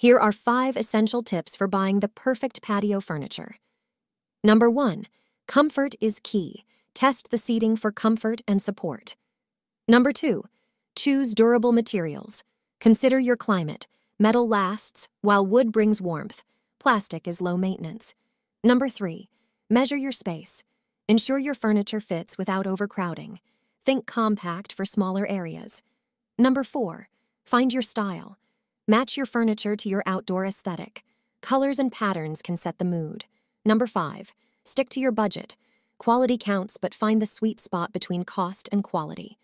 Here are five essential tips for buying the perfect patio furniture. Number one, comfort is key. Test the seating for comfort and support. Number two, choose durable materials. Consider your climate. Metal lasts, while wood brings warmth. Plastic is low maintenance. Number three, measure your space. Ensure your furniture fits without overcrowding. Think compact for smaller areas. Number four, find your style. Match your furniture to your outdoor aesthetic. Colors and patterns can set the mood. Number five, stick to your budget. Quality counts, but find the sweet spot between cost and quality.